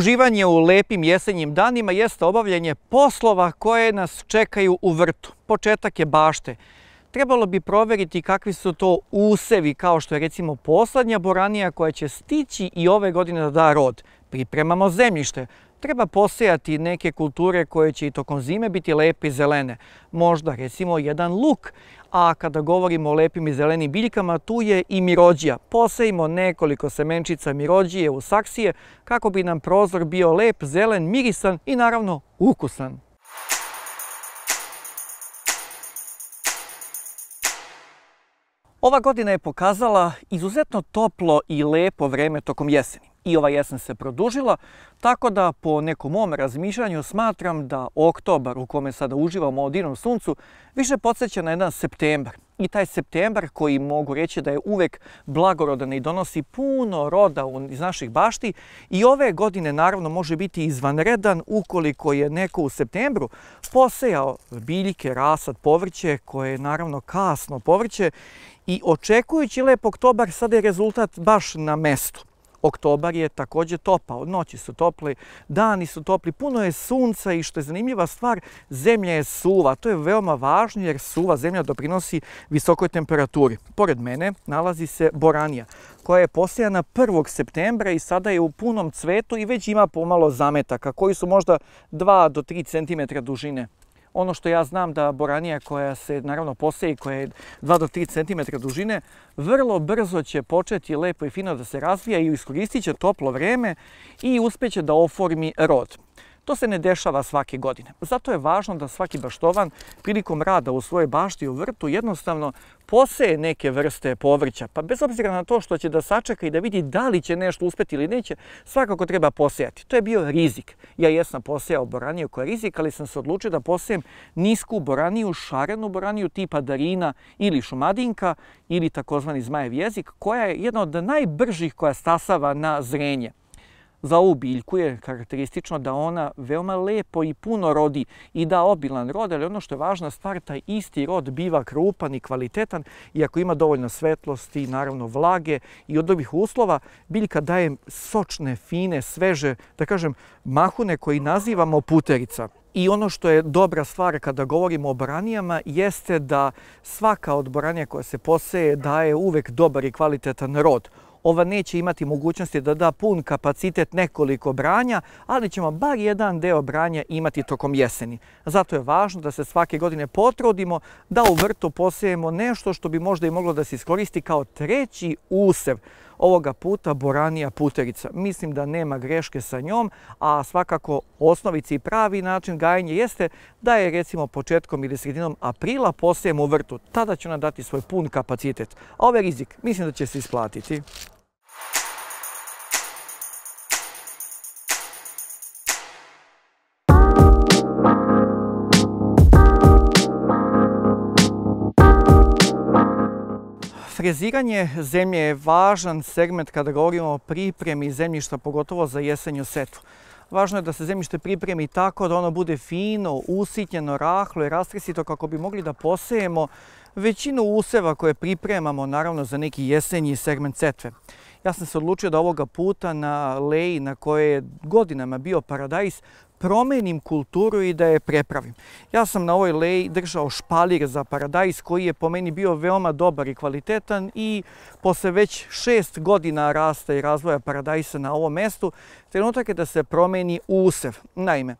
Uživanje u lepim jesenjim danima jeste obavljanje poslova koje nas čekaju u vrtu. Početak je bašte. Trebalo bi proveriti kakvi su to usevi, kao što je recimo poslednja boranija koja će stići i ove godine da da rod. Pripremamo zemljište. Treba posejati neke kulture koje će i tokom zime biti lepe i zelene. Možda recimo jedan luk, a kada govorimo o lepim i zelenim biljkama, tu je i mirođija. Posejimo nekoliko semenčica mirođije u saksije kako bi nam prozor bio lep, zelen, mirisan i naravno ukusan. Ova godina je pokazala izuzetno toplo i lepo vreme tokom jeseni i ova jesen se produžila, tako da po nekom mom razmišljanju smatram da oktobar u kome sada uživamo od dinom suncu više podsjeća na jedan septembar. I taj septembar koji mogu reći da je uvek blagorodan i donosi puno roda iz naših bašti i ove godine naravno može biti izvanredan ukoliko je neko u septembru posejao biljke, rasad, povrće koje je naravno kasno povrće i očekujući lep oktobar sada je rezultat baš na mestu. Oktobar je takođe topao, noći su topli, dani su topli, puno je sunca i što je zanimljiva stvar, zemlja je suva. To je veoma važno jer suva zemlja doprinosi visokoj temperaturi. Pored mene nalazi se boranija koja je posijana 1. septembra i sada je u punom cvetu i već ima pomalo zametaka koji su možda 2 do 3 cm dužine. Ono što ja znam da boranija koja se naravno poseji, koja je 2 do 3 cm dužine, vrlo brzo će početi lepo i fino da se razvija i iskoristit će toplo vreme i uspeće da oformi rod. To se ne dešava svake godine. Zato je važno da svaki baštovan prilikom rada u svojoj bašti u vrtu jednostavno poseje neke vrste povrća. Pa bez obzira na to što će da sačeka i da vidi da li će nešto uspeti ili neće, svakako treba posejati. To je bio rizik. Ja jesam posejao boraniju koja je rizik, ali sam se odlučio da posejem nisku boraniju, šarenu boraniju tipa darina ili šumadinka ili takozvani zmajev jezik, koja je jedna od najbržih koja stasava na zrenje. Za ovu biljku je karakteristično da ona veoma lepo i puno rodi i da obilan rod, ali ono što je važna stvar, taj isti rod biva krupan i kvalitetan i ako ima dovoljno svetlosti, naravno vlage i od ovih uslova, biljka daje sočne, fine, sveže, da kažem, mahune koji nazivamo puterica. I ono što je dobra stvar kada govorimo o boranijama jeste da svaka od boranija koja se poseje daje uvek dobar i kvalitetan rod ova neće imati mogućnosti da da pun kapacitet nekoliko branja, ali ćemo bar jedan deo branja imati tokom jeseni. Zato je važno da se svake godine potrudimo da u vrtu posejemo nešto što bi možda i moglo da se iskoristi kao treći usev ovoga puta Boranija puterica. Mislim da nema greške sa njom, a svakako osnovici i pravi način gajenja jeste da je recimo početkom ili sredinom aprila posejemo u vrtu. Tada će ona dati svoj pun kapacitet. A ovaj rizik mislim da će se isplatiti. Freziranje zemlje je važan segment kada govorimo o pripremi zemljišta, pogotovo za jesenju setvu. Važno je da se zemljište pripremi tako da ono bude fino, usitnjeno, rahlo i rastresito kako bi mogli da posejemo većinu useva koje pripremamo naravno za neki jesenji segment setve. Ja sam se odlučio da ovoga puta na leji na kojoj je godinama bio paradajs promenim kulturu i da je prepravim. Ja sam na ovoj leji držao špalir za paradajs koji je po meni bio veoma dobar i kvalitetan i posle već šest godina rasta i razvoja paradajsa na ovom mestu, trenutak je da se promeni usev. Naime,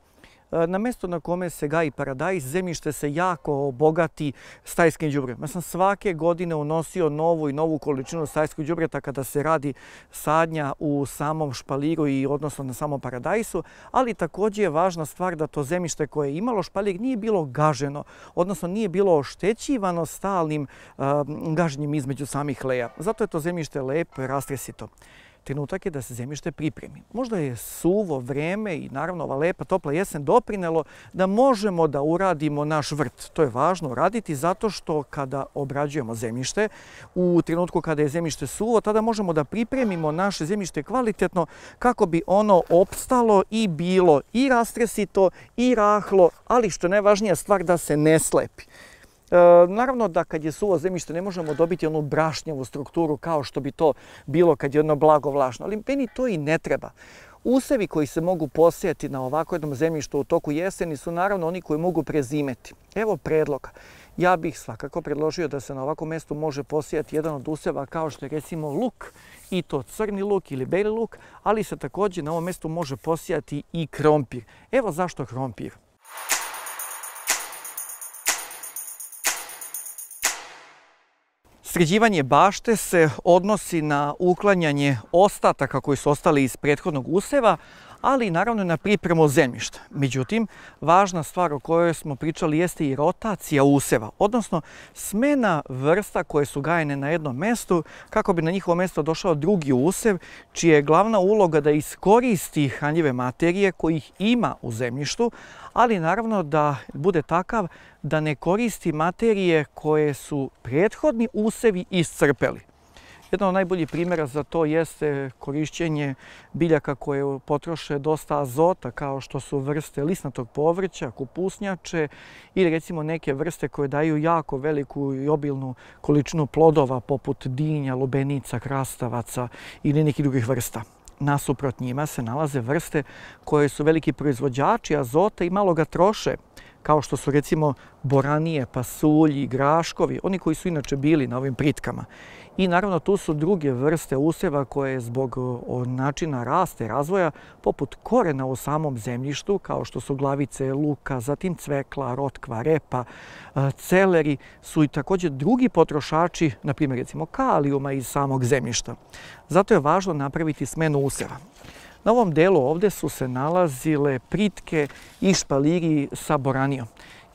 Na mesto na kome se gaji paradajz, zemljište se jako obogati stajskim đubretom. Ja sam svake godine unosio novu i novu količinu stajskog đubreta kada se radi sadnja u samom špaliru i odnosno na samom paradajsu, ali takođe je važna stvar da to zemljište koje je imalo špalir nije bilo gaženo, odnosno nije bilo oštećivano stalnim gaženjem između samih leja. Zato je to zemljište lepo i rastresito trenutak je da se zemljište pripremi. Možda je suvo vreme i naravno ova lepa topla jesen doprinelo da možemo da uradimo naš vrt. To je važno uraditi zato što kada obrađujemo zemljište, u trenutku kada je zemljište suvo, tada možemo da pripremimo naše zemljište kvalitetno kako bi ono opstalo i bilo i rastresito i rahlo, ali što je najvažnija stvar da se ne slepi. E, naravno da kad je suvo zemljište ne možemo dobiti onu brašnjevu strukturu kao što bi to bilo kad je ono blago vlažno, ali meni to i ne treba. Usevi koji se mogu posijati na ovako jednom zemljištu u toku jeseni su naravno oni koji mogu prezimeti. Evo predloga. Ja bih svakako predložio da se na ovakvom mjestu može posijati jedan od useva kao što je recimo luk i to crni luk ili beli luk, ali se također na ovom mjestu može posijati i krompir. Evo zašto krompir. Sređivanje bašte se odnosi na uklanjanje ostataka koji su ostali iz prethodnog useva, ali naravno na pripremu zemljišta. Međutim, važna stvar o kojoj smo pričali jeste i rotacija useva, odnosno smena vrsta koje su gajene na jednom mjestu kako bi na njihovo mjesto došao drugi usev, čija je glavna uloga da iskoristi hranjive materije kojih ima u zemljištu, ali naravno da bude takav da ne koristi materije koje su prethodni usevi iscrpeli. Jedan od najboljih primjera za to jeste korišćenje biljaka koje potroše dosta azota kao što su vrste lisnatog povrća, kupusnjače ili recimo neke vrste koje daju jako veliku i obilnu količinu plodova poput dinja, lubenica, krastavaca ili nekih drugih vrsta. Nasuprot njima se nalaze vrste koje su veliki proizvođači azota i malo ga troše, kao što su recimo boranije, pasulji, graškovi, oni koji su inače bili na ovim pritkama. I naravno tu su druge vrste usjeva koje zbog načina raste razvoja, poput korena u samom zemljištu, kao što su glavice luka, zatim cvekla, rotkva, repa, celeri, su i također drugi potrošači, na primjer recimo kalijuma iz samog zemljišta. Zato je važno napraviti smenu usjeva. Na ovom delu ovdje su se nalazile pritke i špaliri sa boranijom.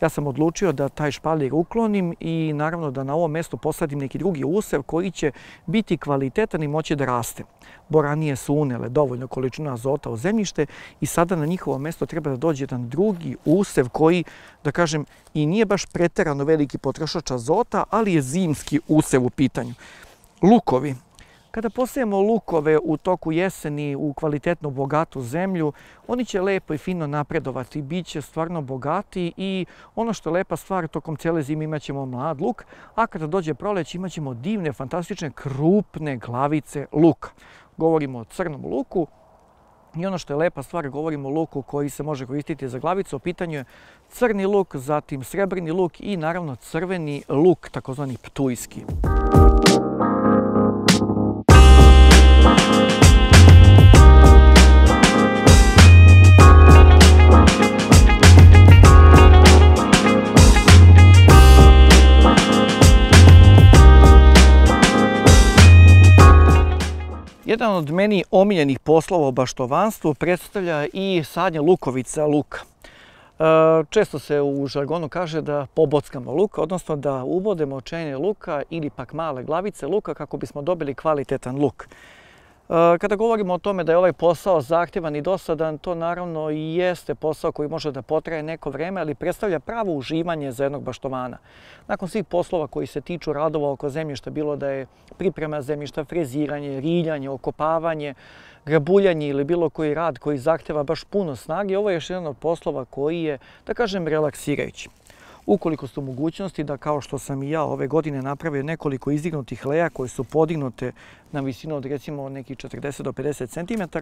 Ja sam odlučio da taj špalir uklonim i naravno da na ovom mjestu posadim neki drugi usev koji će biti kvalitetan i moći da raste. Boranije su unele dovoljno količinu azota u zemljište i sada na njihovo mjesto treba da dođe jedan drugi usev koji, da kažem, i nije baš preterano veliki potrošač azota, ali je zimski usev u pitanju. Lukovi. Kada posijemo lukove u toku jeseni u kvalitetnu bogatu zemlju, oni će lepo i fino napredovati, bit će stvarno bogati i ono što je lepa stvar, tokom cijele zime imat ćemo mlad luk, a kada dođe proleć imat ćemo divne, fantastične, krupne glavice luka. Govorimo o crnom luku, i ono što je lepa stvar, govorimo o luku koji se može koristiti za glavicu. U pitanju je crni luk, zatim srebrni luk i naravno crveni luk, takozvani ptujski. Jedan od meni omiljenih poslova u baštovanstvu predstavlja i sadnje lukovica luka. E, često se u žargonu kaže da pobockamo luk, odnosno da ubodemo čenje luka ili pak male glavice luka kako bismo dobili kvalitetan luk. E, kada govorimo o tome da je ovaj posao zahtjevan i dosadan, to naravno i jeste posao koji može da potraje neko vreme, ali predstavlja pravo uživanje za jednog baštovana. Nakon svih poslova koji se tiču radova oko zemljišta, bilo da je priprema zemljišta, freziranje, riljanje, okopavanje, grabuljanje ili bilo koji rad koji zahtjeva baš puno snage, ovo je još jedan od poslova koji je, da kažem, relaksirajući. Ukoliko su mogućnosti da kao što sam i ja ove godine napravio nekoliko izdignutih leja koje su podignute na visinu od recimo nekih 40 do 50 cm,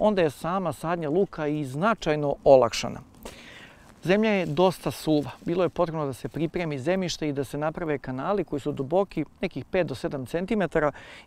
onda je sama sadnja luka i značajno olakšana. Zemlja je dosta suva. Bilo je potrebno da se pripremi zemljište i da se naprave kanali koji su duboki nekih 5 do 7 cm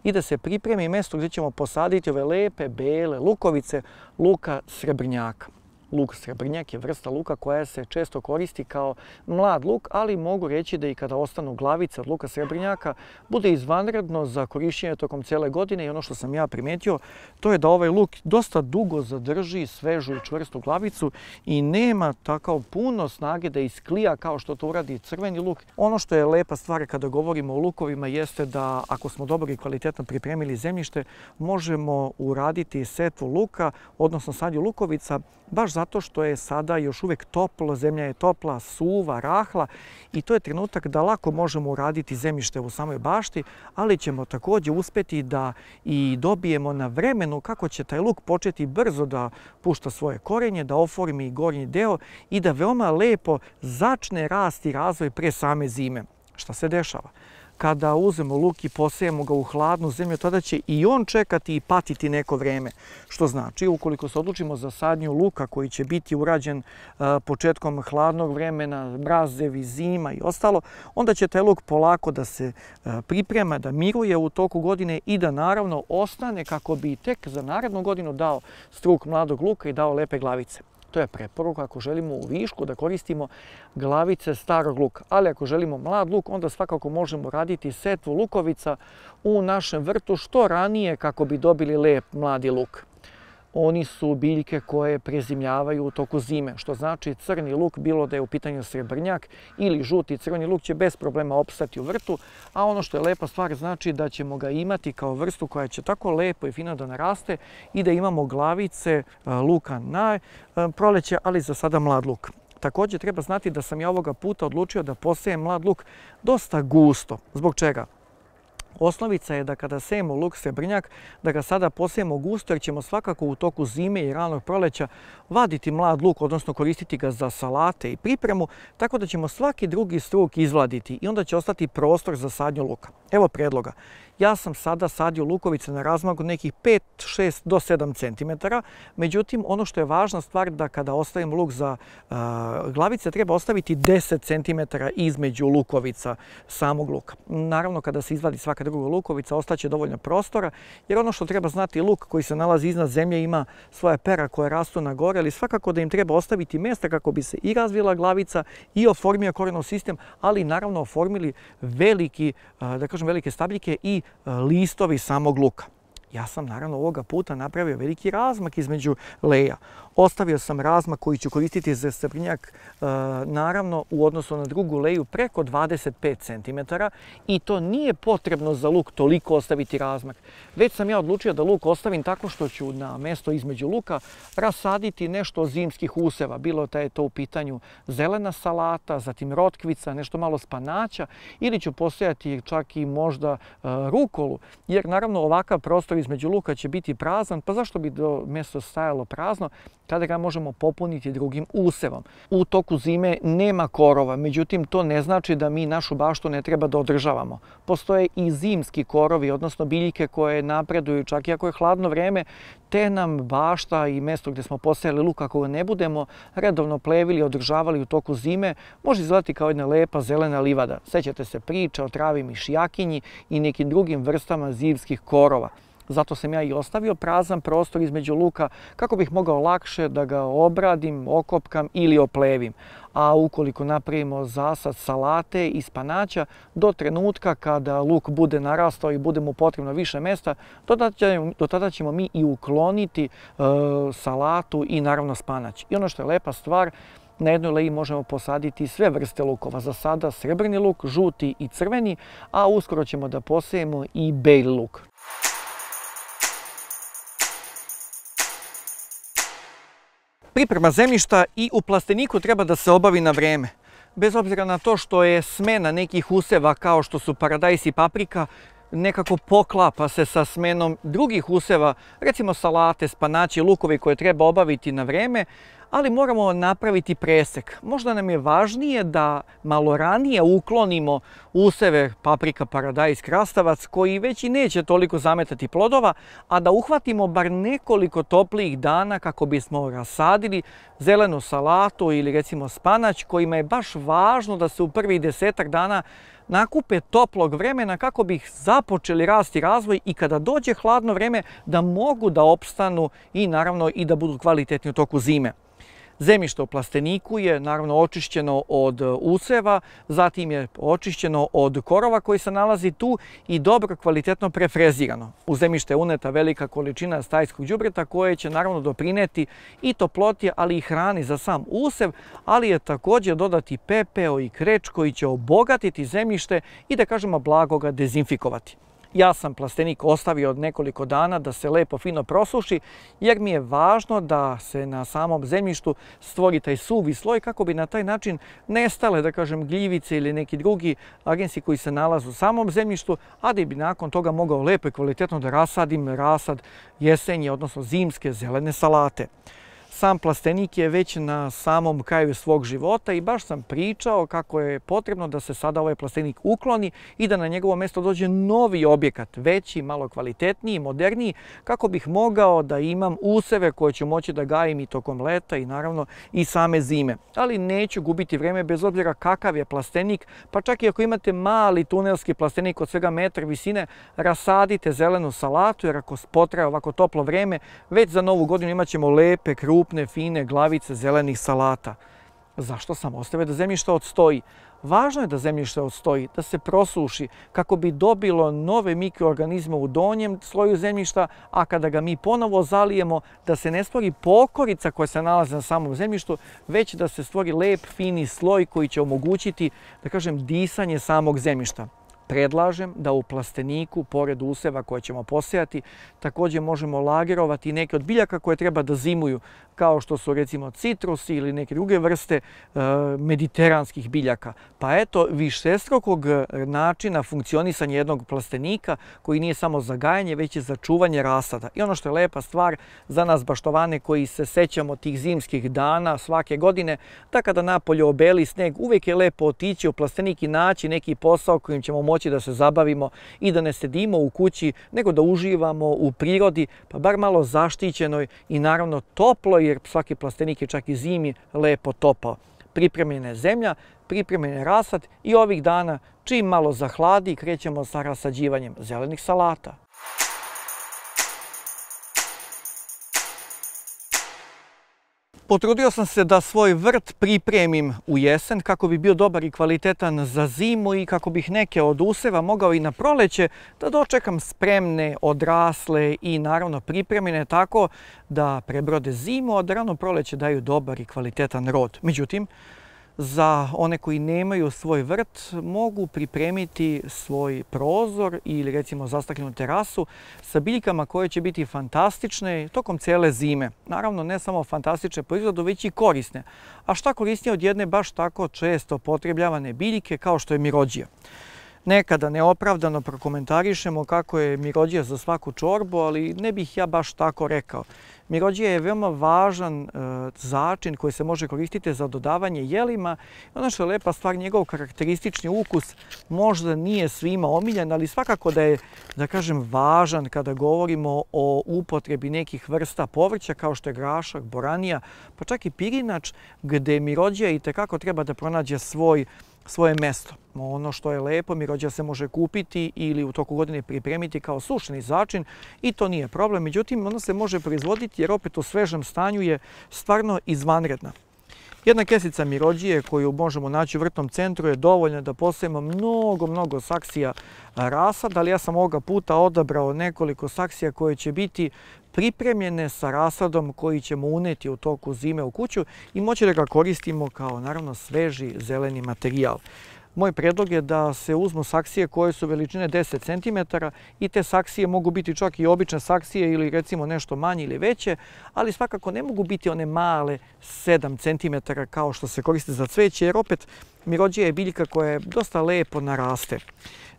i da se pripremi mjesto gdje ćemo posaditi ove lepe, bele lukovice luka srebrnjaka. Luk srebrnjak je vrsta luka koja se često koristi kao mlad luk, ali mogu reći da i kada ostanu glavice od luka srebrnjaka bude izvanredno za korišćenje tokom cijele godine i ono što sam ja primijetio to je da ovaj luk dosta dugo zadrži svežu i čvrstu glavicu i nema takav puno snage da isklija kao što to uradi crveni luk. Ono što je lepa stvar kada govorimo o lukovima jeste da ako smo dobro i kvalitetno pripremili zemljište možemo uraditi setvu luka, odnosno sadju lukovica baš zato što je sada još uvijek toplo, zemlja je topla, suva, rahla i to je trenutak da lako možemo uraditi zemljište u samoj bašti, ali ćemo također uspjeti da i dobijemo na vremenu kako će taj luk početi brzo da pušta svoje korenje, da oformi gornji deo i da veoma lepo začne rasti razvoj pre same zime. Šta se dešava? Kada uzemo luk i posejemo ga u hladnu zemlju, tada će i on čekati i patiti neko vreme. Što znači, ukoliko se odlučimo za sadnju luka koji će biti urađen početkom hladnog vremena, mrazevi, zima i ostalo, onda će taj luk polako da se priprema, da miruje u toku godine i da naravno ostane kako bi tek za narednu godinu dao struk mladog luka i dao lepe glavice. To je preporuka ako želimo u višku da koristimo glavice starog luka. Ali ako želimo mlad luk, onda svakako možemo raditi setvu lukovica u našem vrtu što ranije kako bi dobili lep mladi luk oni su biljke koje prezimljavaju u toku zime, što znači crni luk, bilo da je u pitanju srebrnjak ili žuti crni luk će bez problema opstati u vrtu, a ono što je lepa stvar znači da ćemo ga imati kao vrstu koja će tako lepo i fino da naraste i da imamo glavice luka na proleće, ali za sada mlad luk. Također treba znati da sam ja ovoga puta odlučio da posejem mlad luk dosta gusto. Zbog čega? Osnovica je da kada sejemo luk srebrnjak, da ga sada posejemo gusto jer ćemo svakako u toku zime i ranog proleća vaditi mlad luk, odnosno koristiti ga za salate i pripremu, tako da ćemo svaki drugi struk izvladiti i onda će ostati prostor za sadnju luka. Evo predloga. Ja sam sada sadio lukovice na razmaku nekih 5, 6 do 7 cm. Međutim, ono što je važna stvar da kada ostavim luk za glavice, treba ostaviti 10 cm između lukovica samog luka. Naravno, kada se izvadi svaka druga lukovica, ostaće dovoljno prostora, jer ono što treba znati, luk koji se nalazi iznad zemlje ima svoje pera koje rastu na gore, ali svakako da im treba ostaviti mjesta kako bi se i razvila glavica i oformio korenov sistem, ali naravno oformili veliki, da kažem, velike stabljike i listovi samog luka. Ja sam naravno ovoga puta napravio veliki razmak između leja. Ostavio sam razmak koji ću koristiti za srpnjak e, naravno u odnosu na drugu leju preko 25 cm i to nije potrebno za luk toliko ostaviti razmak. Već sam ja odlučio da luk ostavim tako što ću na mesto između luka rasaditi nešto zimskih useva. Bilo da je to u pitanju zelena salata, zatim rotkvica, nešto malo spanaća ili ću postojati čak i možda e, rukolu jer naravno ovakav prostor između luka će biti prazan pa zašto bi do mjesto stajalo prazno kada ga možemo popuniti drugim usevom. U toku zime nema korova, međutim to ne znači da mi našu baštu ne treba da održavamo. Postoje i zimski korovi, odnosno biljke koje napreduju čak i ako je hladno vreme, te nam bašta i mjesto gdje smo posejali luk, ako ga ne budemo redovno plevili, održavali u toku zime, može izgledati kao jedna lepa zelena livada. Sećate se priče o travi mišijakinji i nekim drugim vrstama zimskih korova. Zato sam ja i ostavio prazan prostor između luka kako bih mogao lakše da ga obradim, okopkam ili oplevim. A ukoliko napravimo zasad salate i spanaća, do trenutka kada luk bude narastao i bude mu potrebno više mjesta, do tada ćemo mi i ukloniti e, salatu i naravno spanać. I ono što je lepa stvar, na jednoj leji možemo posaditi sve vrste lukova. Za sada srebrni luk, žuti i crveni, a uskoro ćemo da posejemo i bejl luk. Priprema zemljišta i u plasteniku treba da se obavi na vreme. Bez obzira na to što je smena nekih useva kao što su paradajs i paprika, nekako poklapa se sa smenom drugih useva, recimo salate, spanaći, lukovi koje treba obaviti na vreme, ali moramo napraviti presek. Možda nam je važnije da malo ranije uklonimo useve paprika, paradajz, krastavac koji već i neće toliko zametati plodova, a da uhvatimo bar nekoliko toplijih dana kako bismo rasadili zelenu salatu ili recimo spanać kojima je baš važno da se u prvih desetak dana nakupe toplog vremena kako bi započeli rasti razvoj i kada dođe hladno vreme da mogu da opstanu i naravno i da budu kvalitetni u toku zime. Zemljište u plasteniku je naravno očišćeno od useva, zatim je očišćeno od korova koji se nalazi tu i dobro kvalitetno prefrezirano. U zemljište je uneta velika količina stajskog đubreta koje će naravno doprineti i toploti, ali i hrani za sam usev, ali je također dodati pepeo i kreč koji će obogatiti zemljište i da kažemo blago ga dezinfikovati. Ja sam plastenik ostavio od nekoliko dana da se lepo fino prosuši jer mi je važno da se na samom zemljištu stvori taj suvi sloj kako bi na taj način nestale, da kažem, gljivice ili neki drugi agensi koji se nalazu u samom zemljištu, a da bi nakon toga mogao lepo i kvalitetno da rasadim rasad jesenje, odnosno zimske zelene salate. Sam plastenik je već na samom kraju svog života i baš sam pričao kako je potrebno da se sada ovaj plastenik ukloni i da na njegovo mjesto dođe novi objekat, veći, malo kvalitetniji, moderniji, kako bih mogao da imam useve koje ću moći da gajim i tokom leta i naravno i same zime. Ali neću gubiti vreme bez obzira kakav je plastenik, pa čak i ako imate mali tunelski plastenik od svega metar visine, rasadite zelenu salatu jer ako potraje ovako toplo vreme, već za novu godinu imat ćemo lepe, krupne, fine glavice zelenih salata. Zašto sam ostavio da zemljište odstoji? Važno je da zemljište odstoji, da se prosuši kako bi dobilo nove mikroorganizme u donjem sloju zemljišta, a kada ga mi ponovo zalijemo, da se ne stvori pokorica koja se nalaze na samom zemljištu, već da se stvori lep, fini sloj koji će omogućiti, da kažem, disanje samog zemljišta predlažem da u plasteniku, pored useva koje ćemo posejati, također možemo lagerovati neke od biljaka koje treba da zimuju, kao što su recimo citrusi ili neke druge vrste e, mediteranskih biljaka. Pa eto, višestrukog načina funkcionisanja jednog plastenika koji nije samo za gajanje, već i za čuvanje rasada. I ono što je lepa stvar za nas baštovane koji se sećamo tih zimskih dana svake godine, da kada napolje obeli sneg, uvijek je lepo otići u plastenik i naći neki posao kojim ćemo moći da se zabavimo i da ne sedimo u kući, nego da uživamo u prirodi, pa bar malo zaštićenoj i naravno toploj, jer svaki plastenik je čak i zimi lepo topao. Pripremljena je zemlja, pripremljen je rasad i ovih dana čim malo zahladi krećemo sa rasađivanjem zelenih salata. Potrudio sam se da svoj vrt pripremim u jesen kako bi bio dobar i kvalitetan za zimu i kako bih neke od useva mogao i na proleće da dočekam spremne, odrasle i naravno pripremljene tako da prebrode zimu, a da rano proleće daju dobar i kvalitetan rod. Međutim, za one koji nemaju svoj vrt mogu pripremiti svoj prozor ili recimo zastakljenu terasu sa biljkama koje će biti fantastične tokom cijele zime. Naravno ne samo fantastične po izgledu, već i korisne. A šta korisnije od jedne baš tako često potrebljavane biljke kao što je mirođija nekada neopravdano prokomentarišemo kako je mirođija za svaku čorbu, ali ne bih ja baš tako rekao. Mirođija je veoma važan e, začin koji se može koristiti za dodavanje jelima. Ono što je lepa stvar, njegov karakteristični ukus možda nije svima omiljen, ali svakako da je, da kažem, važan kada govorimo o upotrebi nekih vrsta povrća kao što je grašak, boranija, pa čak i pirinač, gde mirođija i tekako treba da pronađe svoj svoje mesto. Ono što je lepo, mirođa se može kupiti ili u toku godine pripremiti kao sušni začin i to nije problem. Međutim, ono se može proizvoditi jer opet u svežem stanju je stvarno izvanredna. Jedna kesica mirođije koju možemo naći u vrtnom centru je dovoljna da posejemo mnogo, mnogo saksija rasada, ali ja sam ovoga puta odabrao nekoliko saksija koje će biti pripremljene sa rasadom koji ćemo uneti u toku zime u kuću i moći da ga koristimo kao naravno sveži zeleni materijal. Moj predlog je da se uzmu saksije koje su veličine 10 cm i te saksije mogu biti čak i obične saksije ili recimo nešto manje ili veće, ali svakako ne mogu biti one male 7 cm kao što se koriste za cveće, jer opet mirođija je biljka koja je dosta lepo naraste.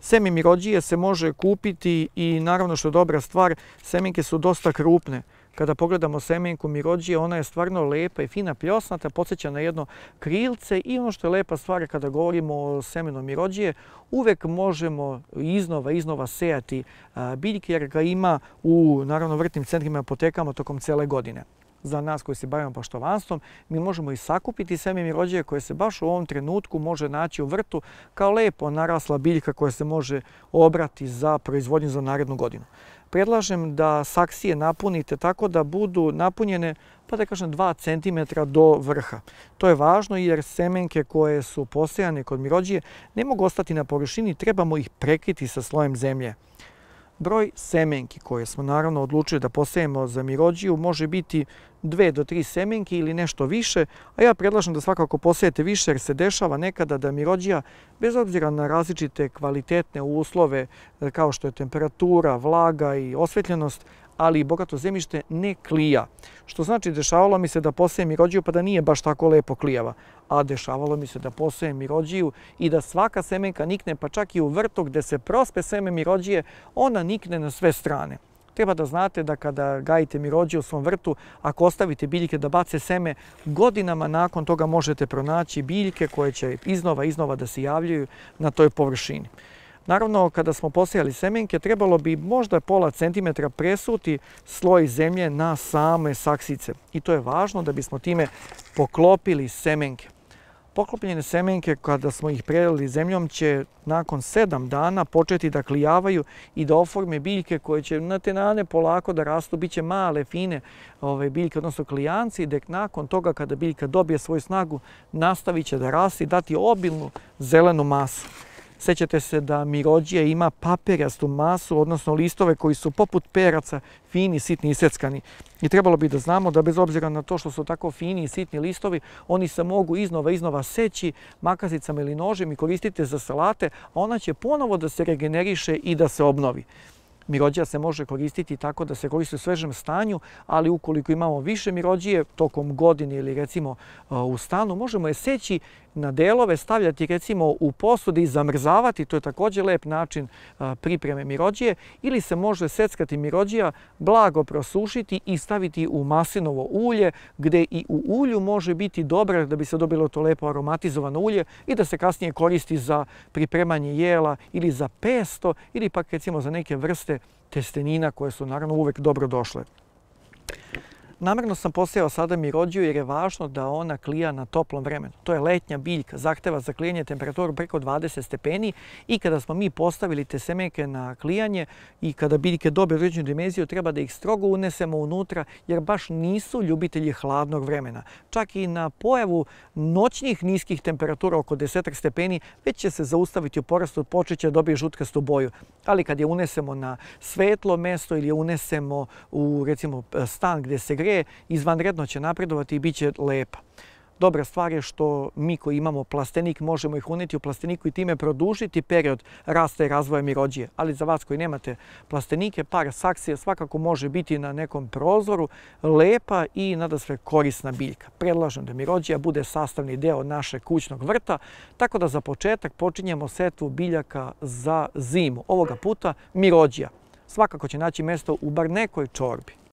Seme mirođije se može kupiti i naravno što je dobra stvar, semenke su dosta krupne. Kada pogledamo semenku mirođije, ona je stvarno lepa i fina pljosnata, podsjeća na jedno krilce i ono što je lepa stvar kada govorimo o semenu mirođije, uvek možemo iznova, iznova sejati biljke jer ga ima u naravno vrtnim centrima apotekama tokom cele godine za nas koji se bavimo paštovanstvom, mi možemo i sakupiti seme mirođije koje se baš u ovom trenutku može naći u vrtu kao lepo narasla biljka koja se može obrati za proizvodnju za narednu godinu. Predlažem da saksije napunite tako da budu napunjene pa da kažem 2 cm do vrha. To je važno jer semenke koje su posejane kod mirođije ne mogu ostati na površini, trebamo ih prekriti sa slojem zemlje. Broj semenki koje smo naravno odlučili da posejemo za mirođiju može biti dve do tri semenki ili nešto više, a ja predlažem da svakako posejete više jer se dešava nekada da mirođija, bez obzira na različite kvalitetne uslove kao što je temperatura, vlaga i osvetljenost, ali i bogato zemljište ne klija. Što znači dešavalo mi se da posejem mirođiju pa da nije baš tako lepo klijava. A dešavalo mi se da posejem mirođiju i da svaka semenka nikne pa čak i u vrtu gde se prospe seme mirođije, ona nikne na sve strane. Treba da znate da kada gajite mirođe u svom vrtu, ako ostavite biljke da bace seme, godinama nakon toga možete pronaći biljke koje će iznova iznova da se javljaju na toj površini. Naravno, kada smo posijali semenke, trebalo bi možda pola centimetra presuti sloj zemlje na same saksice. I to je važno da bismo time poklopili semenke. Poklopljene semenke, kada smo ih prelili zemljom, će nakon sedam dana početi da klijavaju i da oforme biljke koje će na tenane polako da rastu. Biće male, fine ove, biljke, odnosno klijanci, dek nakon toga kada biljka dobije svoju snagu, nastavit će da rasti i dati obilnu zelenu masu. Sećate se da mirođija ima papirastu masu, odnosno listove koji su poput peraca fini, sitni i seckani. I trebalo bi da znamo da bez obzira na to što su tako fini i sitni listovi, oni se mogu iznova iznova seći makazicama ili nožem i koristiti za salate, a ona će ponovo da se regeneriše i da se obnovi. Mirođija se može koristiti tako da se koristi u svežem stanju, ali ukoliko imamo više mirođije tokom godine ili recimo u stanu, možemo je seći na delove, stavljati recimo u posude i zamrzavati, to je također lep način pripreme mirođije, ili se može seckati mirođija, blago prosušiti i staviti u maslinovo ulje, gde i u ulju može biti dobro da bi se dobilo to lepo aromatizovano ulje i da se kasnije koristi za pripremanje jela ili za pesto ili pak recimo za neke vrste testenina koje su naravno uvek dobro došle. Namerno sam posejao sada mirođiju jer je važno da ona klija na toplom vremenu. To je letnja biljka, zahteva za klijanje temperaturu preko 20 stepeni i kada smo mi postavili te semenke na klijanje i kada biljke dobiju određenu dimenziju, treba da ih strogo unesemo unutra jer baš nisu ljubitelji hladnog vremena. Čak i na pojavu noćnih niskih temperatura oko 10 stepeni već će se zaustaviti u porastu, počeće dobije žutkastu boju. Ali kad je unesemo na svetlo mesto ili je unesemo u recimo stan gdje se greje, izvanredno će napredovati i bit će lepa. Dobra stvar je što mi koji imamo plastenik možemo ih uneti u plasteniku i time produžiti period rasta i razvoja mirođije. Ali za vas koji nemate plastenike, par saksija svakako može biti na nekom prozoru lepa i nada sve korisna biljka. Predlažem da mirođija bude sastavni deo našeg kućnog vrta, tako da za početak počinjemo setvu biljaka za zimu. Ovoga puta mirođija. Svakako će naći mesto u bar nekoj čorbi.